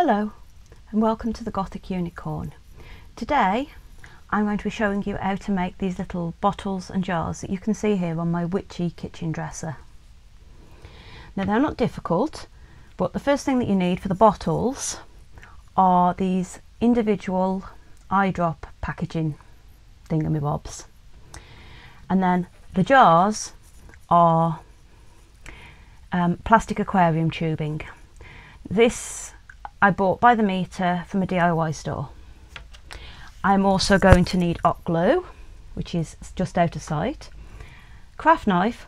Hello and welcome to the Gothic Unicorn. Today I'm going to be showing you how to make these little bottles and jars that you can see here on my witchy kitchen dresser. Now they're not difficult but the first thing that you need for the bottles are these individual eyedrop packaging thingamybobs and then the jars are um, plastic aquarium tubing. This I bought by the meter from a DIY store. I'm also going to need hot glue, which is just out of sight, craft knife,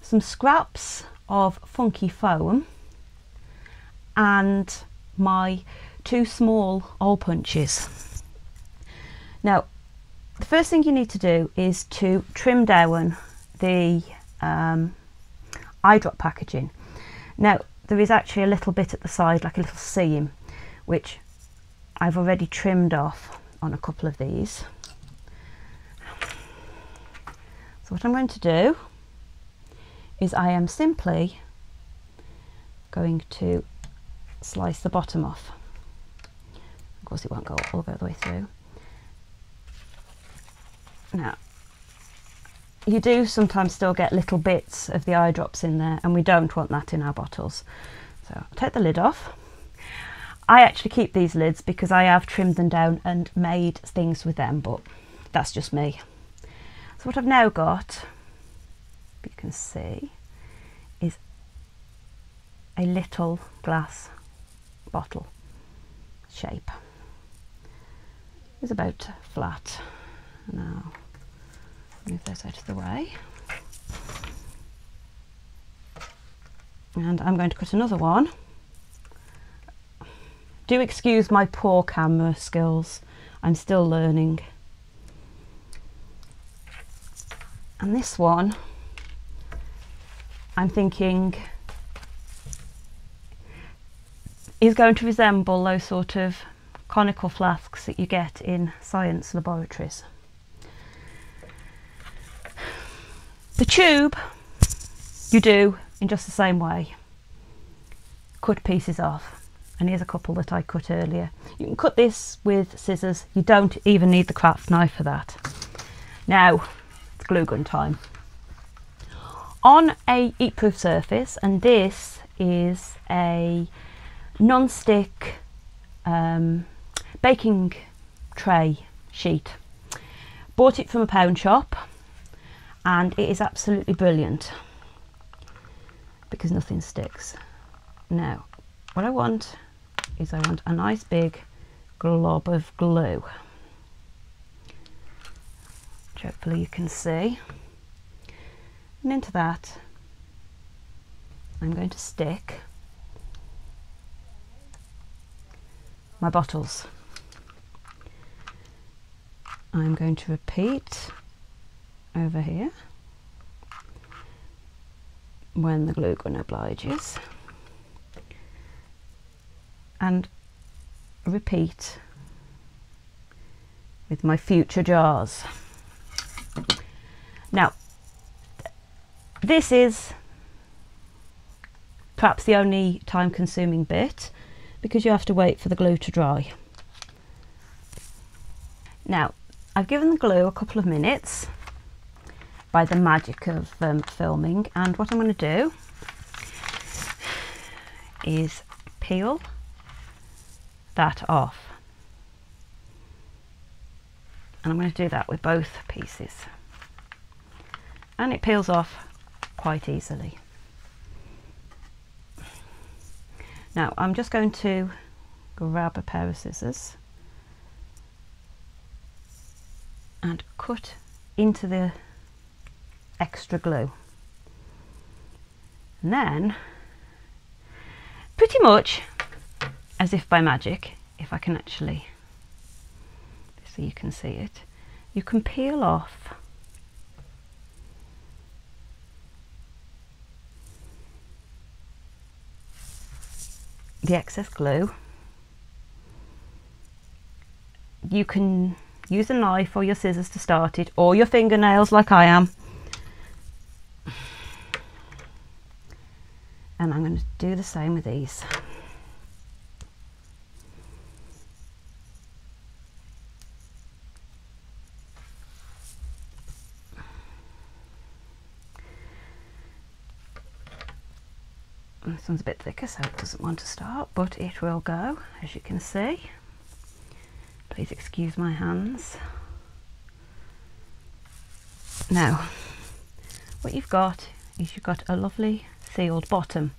some scraps of funky foam, and my two small hole punches. Now, the first thing you need to do is to trim down the um, eyedrop packaging. Now, there is actually a little bit at the side, like a little seam, which I've already trimmed off on a couple of these. So what I'm going to do is I am simply going to slice the bottom off. Of course it won't go all the way through. Now, you do sometimes still get little bits of the eye drops in there and we don't want that in our bottles. So I'll take the lid off. I actually keep these lids because I have trimmed them down and made things with them, but that's just me. So what I've now got, you can see, is a little glass bottle shape. It's about flat. Now move those out of the way. And I'm going to cut another one. Do excuse my poor camera skills. I'm still learning. And this one, I'm thinking is going to resemble those sort of conical flasks that you get in science laboratories. The tube you do in just the same way. Cut pieces off. And here's a couple that I cut earlier. You can cut this with scissors. You don't even need the craft knife for that. Now, it's glue gun time. On a heat-proof surface, and this is a non-stick um, baking tray sheet. Bought it from a pound shop and it is absolutely brilliant because nothing sticks. Now, what I want is I want a nice big glob of glue, which hopefully you can see. And into that, I'm going to stick my bottles. I'm going to repeat over here when the glue gun obliges and repeat with my future jars. Now, this is perhaps the only time consuming bit because you have to wait for the glue to dry. Now, I've given the glue a couple of minutes by the magic of um, filming. And what I'm going to do is peel that off. And I'm going to do that with both pieces. And it peels off quite easily. Now I'm just going to grab a pair of scissors and cut into the extra glue. And then, pretty much as if by magic, if I can actually, so you can see it, you can peel off the excess glue. You can use a knife or your scissors to start it, or your fingernails like I am. and I'm going to do the same with these. This one's a bit thicker so it doesn't want to start but it will go as you can see. Please excuse my hands. Now what you've got is you've got a lovely sealed bottom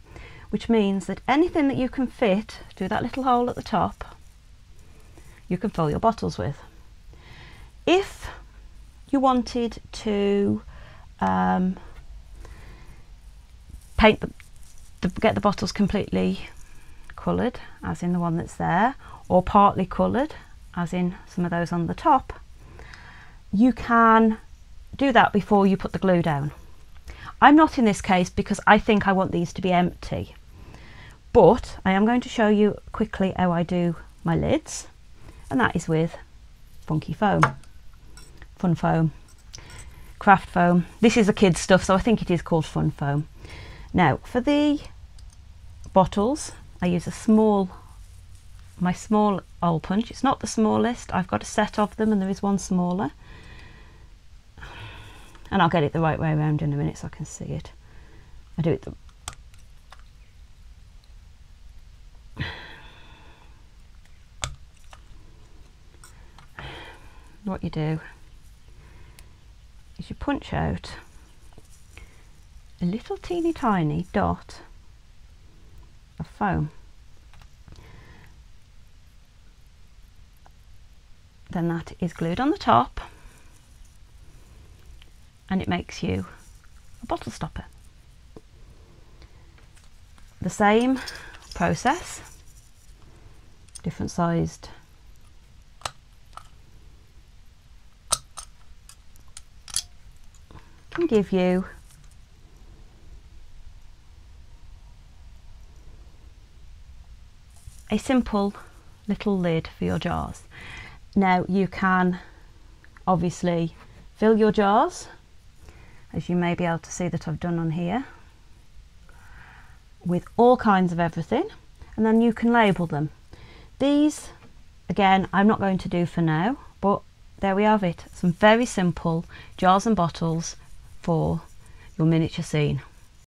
which means that anything that you can fit through that little hole at the top you can fill your bottles with. If you wanted to um, paint the, the, get the bottles completely coloured as in the one that's there or partly coloured as in some of those on the top you can do that before you put the glue down I'm not in this case because I think I want these to be empty. But I am going to show you quickly how I do my lids. And that is with funky foam fun foam craft foam. This is a kid's stuff so I think it is called fun foam. Now for the bottles I use a small my small hole punch. It's not the smallest. I've got a set of them and there is one smaller and I'll get it the right way around in a minute so I can see it I do it the what you do is you punch out a little teeny tiny dot of foam. Then that is glued on the top and it makes you a bottle stopper. The same process, different sized can give you a simple little lid for your jars. Now you can obviously fill your jars as you may be able to see that I've done on here with all kinds of everything and then you can label them. These again I'm not going to do for now but there we have it some very simple jars and bottles for your miniature scene.